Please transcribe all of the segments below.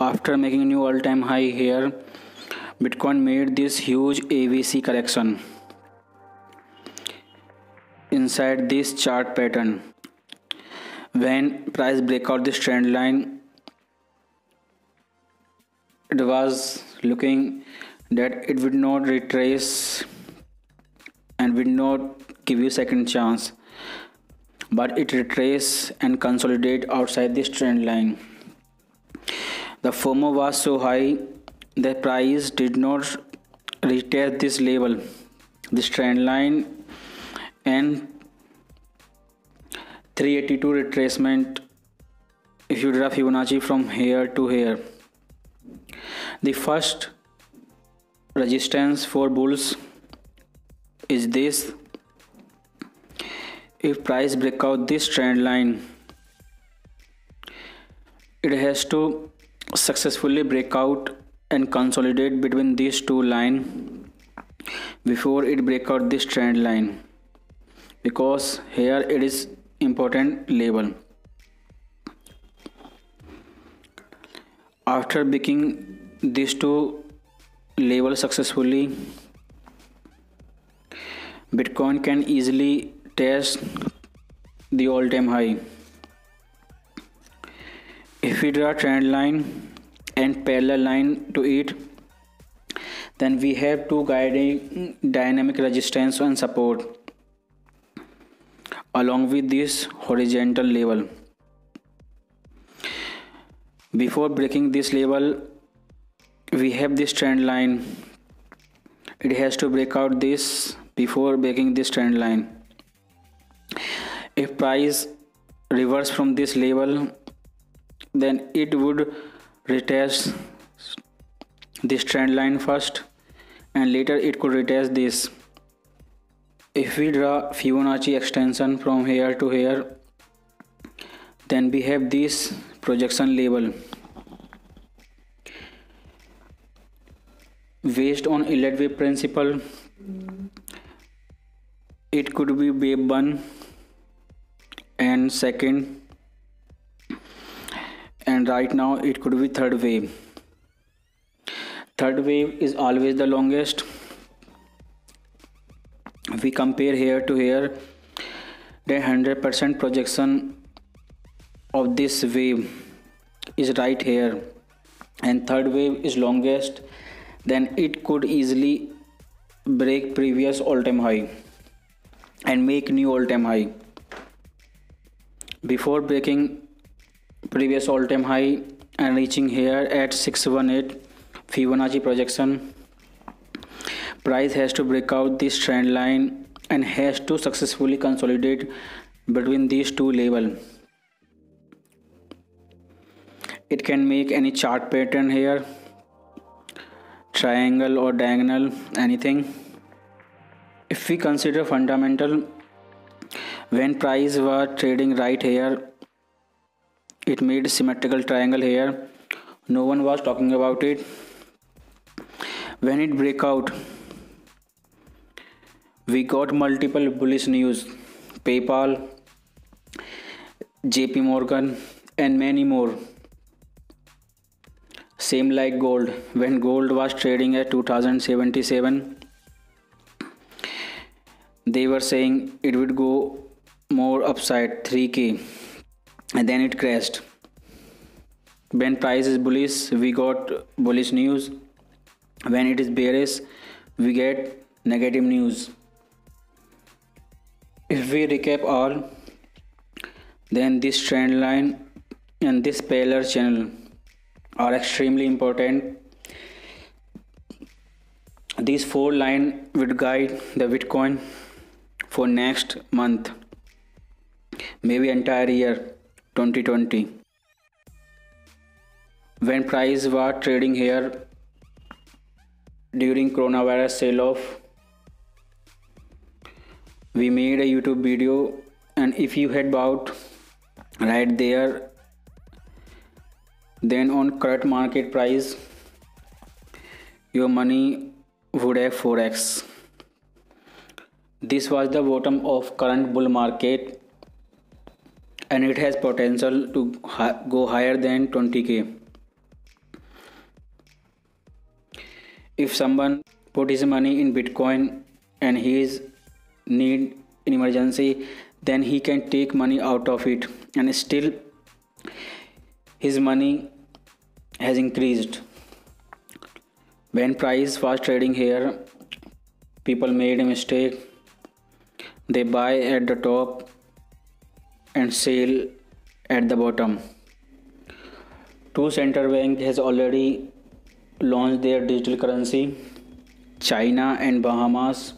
after making a new all-time high here bitcoin made this huge ABC correction inside this chart pattern when price break out this trend line it was looking that it would not retrace and will not give you second chance but it retrace and consolidate outside this trend line the FOMO was so high the price did not retest this level. This trend line and 382 retracement if you draw Fibonacci from here to here. The first resistance for bulls is this. If price break out this trend line it has to successfully break out and consolidate between these two line before it break out this trend line. Because here it is important level after breaking these two levels successfully bitcoin can easily test the all-time high if we draw a trend line and parallel line to it then we have two guiding dynamic resistance and support. Along with this horizontal level. Before breaking this level we have this trend line. It has to break out this before breaking this trend line. If price reverse from this level then it would retest this trend line first and later it could retest this. If we draw Fibonacci extension from here to here then we have this projection level based on Elliott wave principle it could be wave 1 and second and right now it could be third wave. Third wave is always the longest. If we compare here to here the 100% projection of this wave is right here. And third wave is longest then it could easily break previous all-time high and make new all-time high. Before breaking previous all-time high and reaching here at 618 Fibonacci projection. Price has to break out this trend line and has to successfully consolidate between these two level. It can make any chart pattern here triangle or diagonal anything. If we consider fundamental when price was trading right here it made symmetrical triangle here. No one was talking about it. When it break out we got multiple bullish news. Paypal jp morgan and many more. Same like gold. When gold was trading at 2077 they were saying it would go more upside 3k and then it crashed. When price is bullish we got bullish news. When it is bearish we get negative news. If we recap all then this trend line and this parallel channel are extremely important. These four line would guide the bitcoin for next month maybe entire year 2020 when price was trading here during coronavirus sell off we made a youtube video and if you head bought right there then on current market price your money would have 4x this was the bottom of current bull market and it has potential to go higher than 20k if someone put his money in bitcoin and he is need in emergency then he can take money out of it. And still his money has increased. When price was trading here people made a mistake. They buy at the top and sale at the bottom. Two central bank has already launched their digital currency china and bahamas.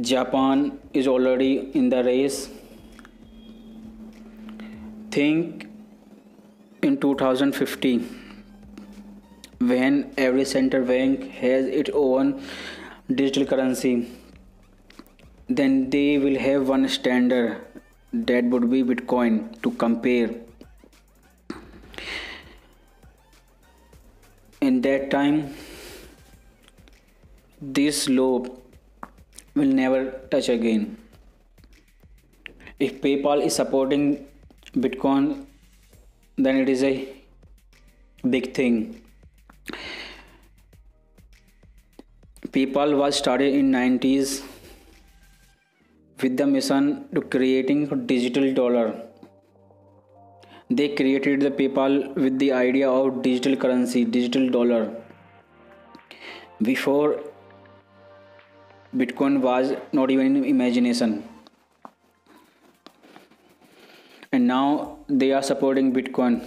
Japan is already in the race. Think in 2050 when every central bank has its own digital currency then they will have one standard that would be bitcoin to compare. In that time this law will never touch again. If paypal is supporting bitcoin then it is a big thing. Paypal was started in 90s with the mission to creating digital dollar. They created the paypal with the idea of digital currency digital dollar. Before bitcoin was not even in imagination. And now they are supporting bitcoin.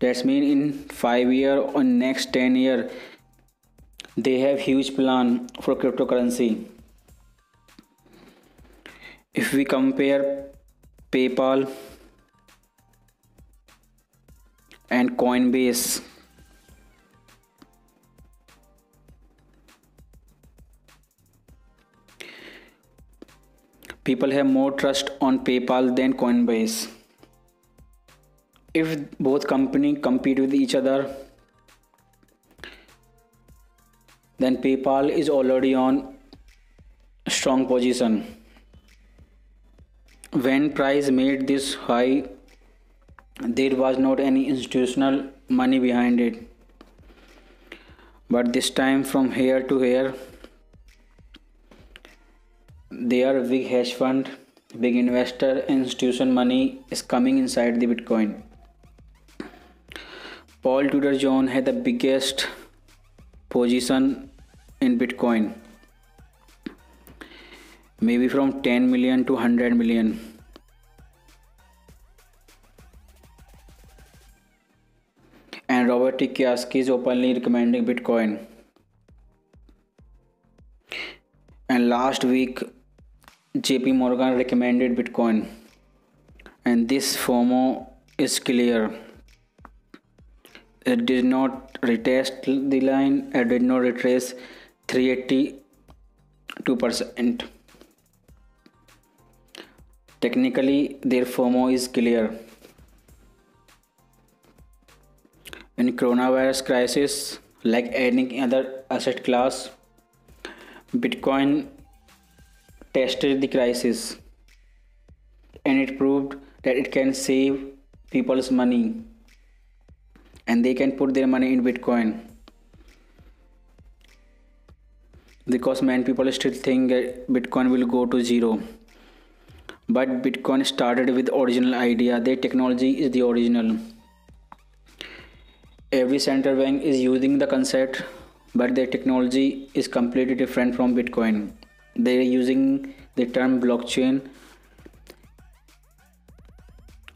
That's mean in 5 year or next 10 year they have huge plan for cryptocurrency if we compare paypal and coinbase people have more trust on PayPal than Coinbase. If both companies compete with each other, then PayPal is already on strong position. When price made this high, there was not any institutional money behind it. But this time from here to here, they are big hedge fund big investor institution money is coming inside the bitcoin paul tudor jones had the biggest position in bitcoin maybe from 10 million to 100 million and robert kiyosaki is openly recommending bitcoin and last week JP Morgan recommended Bitcoin, and this FOMO is clear. It did not retest the line, it did not retrace 382%. Technically, their FOMO is clear. In coronavirus crisis, like any other asset class, Bitcoin tested the crisis and it proved that it can save people's money and they can put their money in bitcoin because many people still think bitcoin will go to zero but bitcoin started with original idea. Their technology is the original. Every central bank is using the concept but their technology is completely different from bitcoin. They're using the term blockchain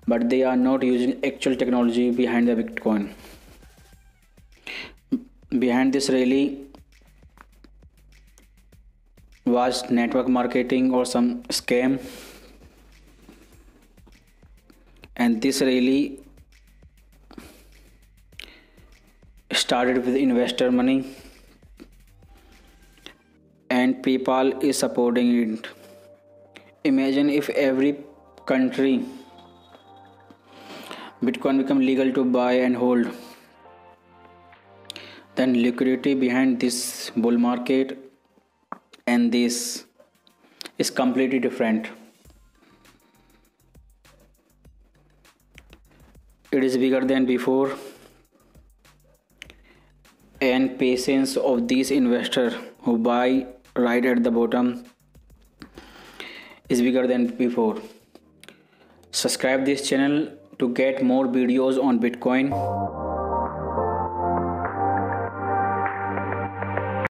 but they are not using actual technology behind the bitcoin. Behind this really was network marketing or some scam and this really started with investor money and PayPal is supporting it. Imagine if every country Bitcoin become legal to buy and hold. Then liquidity behind this bull market and this is completely different. It is bigger than before. and patience of these investors who buy right at the bottom is bigger than before subscribe this channel to get more videos on bitcoin